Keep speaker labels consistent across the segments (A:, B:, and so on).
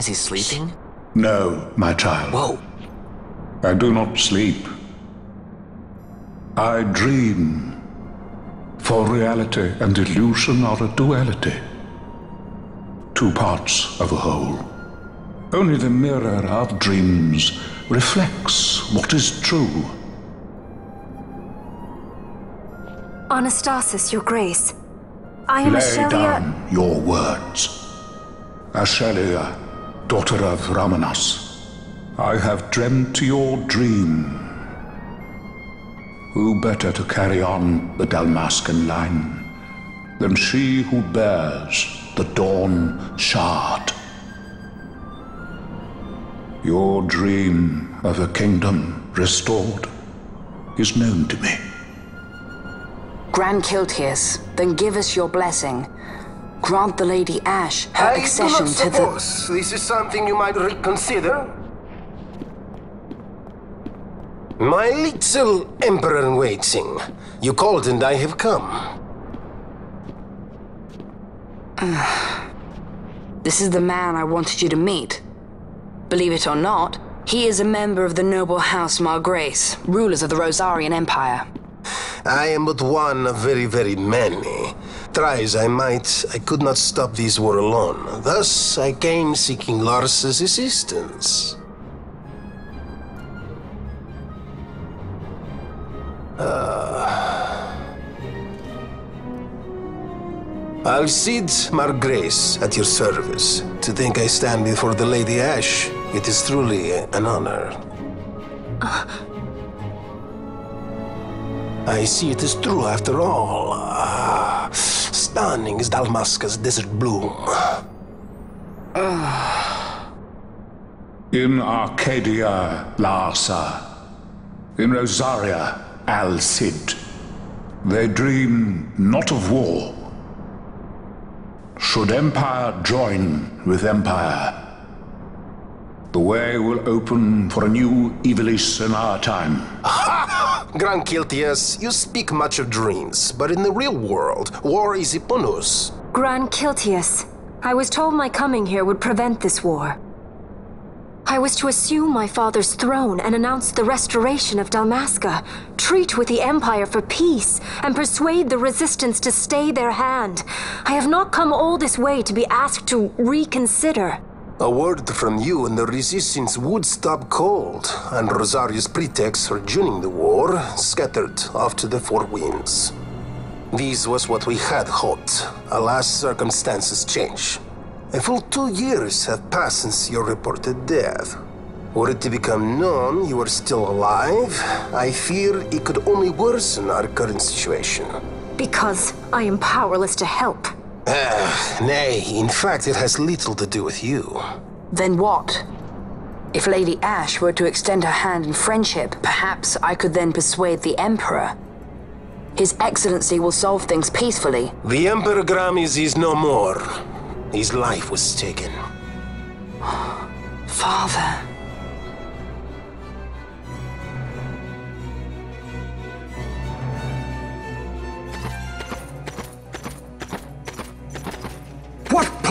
A: Is he sleeping?
B: No, my child.
A: Whoa.
B: I do not sleep. I dream. For reality and illusion are a duality. Two parts of a whole. Only the mirror of dreams reflects what is true.
C: Anastasis, Your Grace. I am
B: Lay
C: Ashelia.
B: down your words. Ashelia, daughter of Raminas, I have dreamt your dream. Who better to carry on the Dalmascan line than she who bears the Dawn Shard? Your dream of a kingdom restored is known to me.
D: Gran Kiltias, then give us your blessing. Grant the Lady Ash her
E: I do
D: accession
E: not
D: to the.
E: suppose this is something you might reconsider. My little emperor in waiting. You called and I have come.
D: This is the man I wanted you to meet. Believe it or not, he is a member of the noble house Margrace, rulers of the Rozarrian Empire.
E: I am but one of very, very many. Try as I might, I could not stop this war alone. Thus, I came seeking Larsa's assistance. Uh, Al-Cid Margrace at your service. To think I stand before the Lady Ash, it is truly an honor. I see it is true after all. Ah, stunning is Dalmasca's desert bloom.
B: In Archadia, Larsa. In Rozarria, Al Cid. They dream not of war. Should empire join with empire, the way will open for a new Ivalice in our time.
E: Grand Kiltias, you speak much of dreams, but in the real world, war is upon us.
C: Gran Kiltias, I was told my coming here would prevent this war. I was to assume my father's throne and announce the restoration of Dalmasca, treat with the Empire for peace, and persuade the resistance to stay their hand. I have not come all this way to be asked to reconsider.
E: A word from you and the resistance would stop cold, and Rozarria's pretext for joining the war scattered off to the four winds. This was what we had hoped. Alas, circumstances change. A full two years have passed since your reported death. Were it to become known you are still alive, I fear it could only worsen our current situation.
C: Because I am powerless to help.
E: Ah, nay, in fact, it has little to do with you.
D: Then what? If Lady Ash were to extend her hand in friendship, perhaps I could then persuade the Emperor. His Excellency will solve things peacefully.
E: The Emperor Gramis is no more. His life was taken.
D: Father.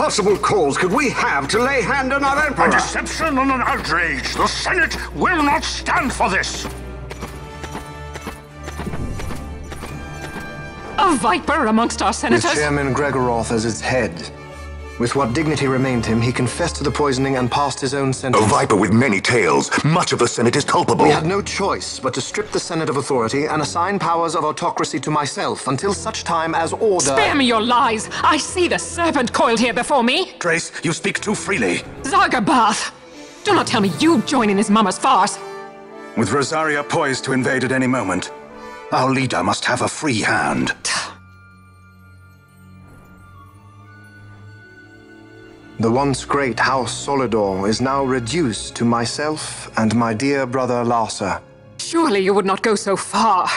F: Possible cause could we have to lay hand on our Emperor?
G: A deception and an outrage. The Senate will not stand for this.
H: A viper amongst our
I: With
H: senators?
I: Chairman Gregoroth as its head. With what dignity remained him, he confessed to the poisoning and passed his own sentence.
J: A viper with many tails. Much of the Senate is culpable.
I: We had no choice but to strip the Senate of authority and assign powers of autocracy to myself until such time as order.
H: Spare me your lies! I see the serpent coiled here before me!
G: Drace, you speak too freely.
H: Zargabaath! Do not tell me you join in his mama's farce!
G: With Rozarria poised to invade at any moment, our leader must have a free hand.
I: The once great House Solidor is now reduced to myself and my dear brother Larsa.
H: Surely you would not go so far.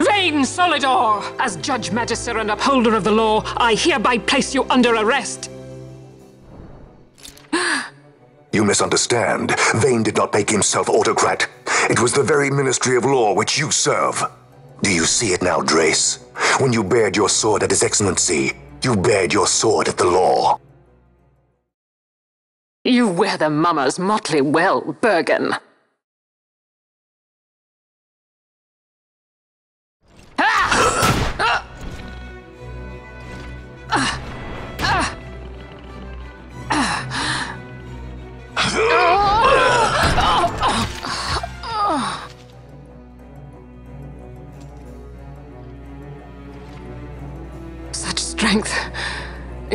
H: Vayne Solidor! As Judge Magister and upholder of the law, I hereby place you under arrest.
J: You misunderstand. Vayne did not make himself autocrat. It was the very Ministry of Law which you serve. Do you see it now, Drace? When you bared your sword at His Excellency, You bared your sword at the law.
H: You wear the mummers motley well, Bergan.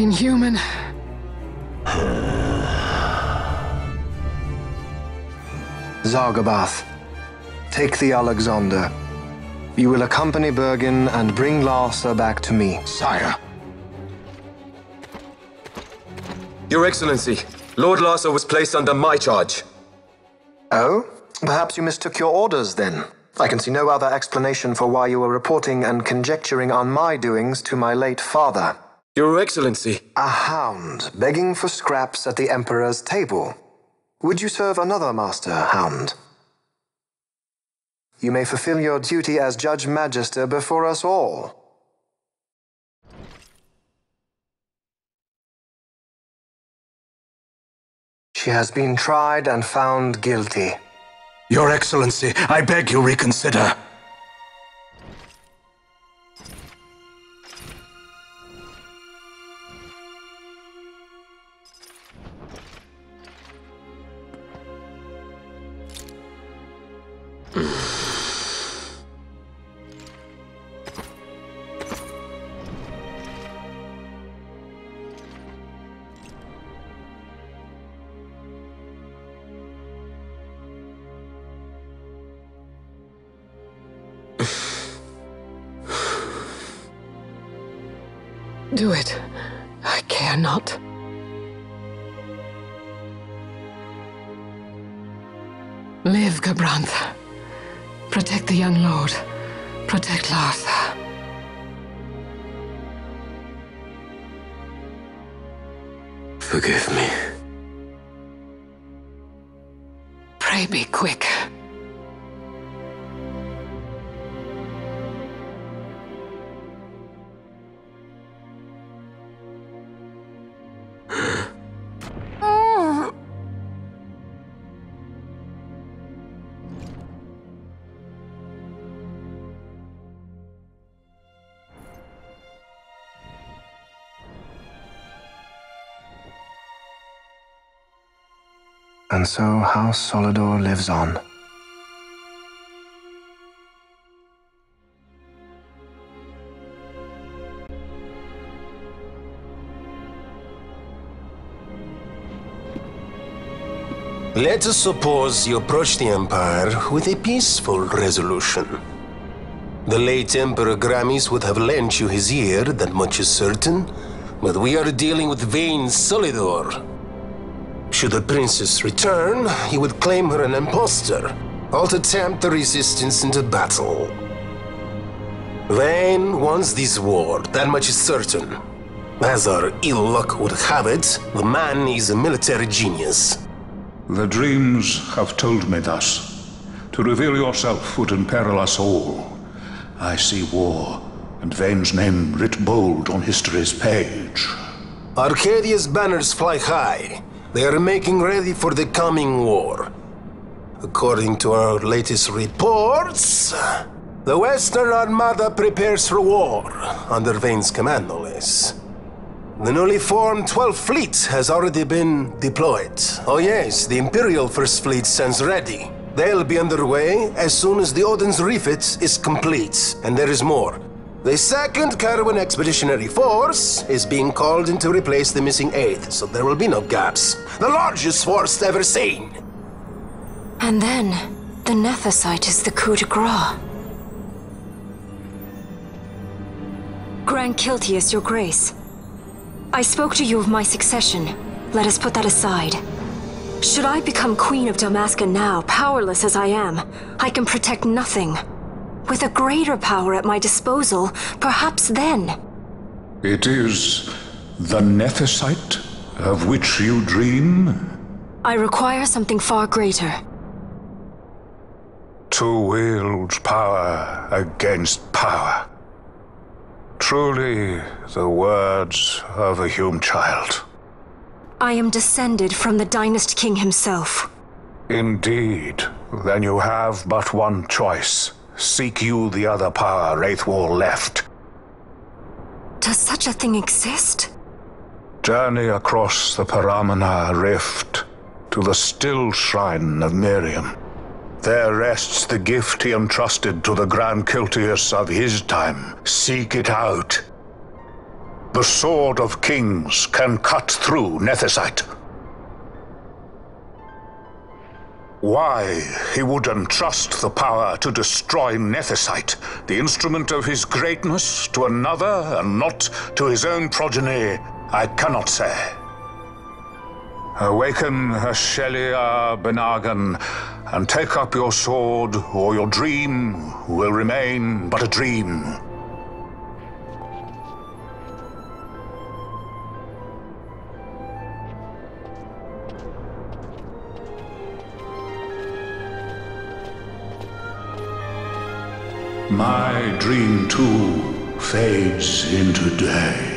H: Inhuman.
I: Zargabaath, take the Alexander. You will accompany Bergan and bring Larsa back to me.
A: Sire. Your Excellency, Lord Larsa was placed under my charge.
I: Oh? Perhaps you mistook your orders then. I can see no other explanation for why you were reporting and conjecturing on my doings to my late father.
A: Your Excellency.
I: A hound begging for scraps at the Emperor's table. Would you serve another master, hound? You may fulfill your duty as Judge Magister before us all. She has been tried and found guilty.
G: Your Excellency, I beg you reconsider.
H: Do it. I care not. Live, Gabrantha. Protect the young lord. Protect Larsa.
A: Forgive me.
H: Pray be quick.
I: And so House Solidor lives on.
E: Let us suppose you approach the Empire with a peaceful resolution. The late Emperor Gramis would have lent you his ear, that much is certain, but we are dealing with Vayne Solidor. Should the princess return, he would claim her an impostor, or to tempt the resistance into battle. Vayne wants this war, that much is certain. As our ill luck would have it, the man is a military genius.
B: The dreams have told me thus. To reveal yourself would imperil us all. I see war, and Vayne's name writ bold on history's page.
E: Archadia's banners fly high. They are making ready for the coming war. According to our latest reports, the Western Armada prepares for war, under Vayne's command, no less. The newly formed 12th Fleet has already been deployed. Oh yes, the Imperial First Fleet stands ready. They'll be underway as soon as the Odin's refit is complete. And there is more. The second Carwin Expeditionary Force is being called in to replace the missing eighth, so there will be no gaps. The largest force ever seen.
C: And then, the Nethicite is the coup de grace. Gran Kiltias, your grace. I spoke to you of my succession. Let us put that aside. Should I become Queen of Dalmasca now, powerless as I am, I can protect nothing. With a greater power at my disposal, perhaps then.
B: It is the Nethicite of which you dream?
C: I require something far greater.
B: To wield power against power. Truly, the words of a Hume child.
C: I am descended from the Dynast King himself.
B: Indeed. Then you have but one choice. Seek you the other power Raithwall left.
C: Does such a thing exist?
B: Journey across the Paramina Rift to the still shrine of Miriam. There rests the gift he entrusted to the Gran Kiltias of his time. Seek it out. The Sword of Kings can cut through Nethicite. Why he would entrust the power to destroy Nethicite, the instrument of his greatness, to another and not to his own progeny, I cannot say. Awaken Ashelia B'nargin and take up your sword, or your dream will remain but a dream. My dream too fades into day.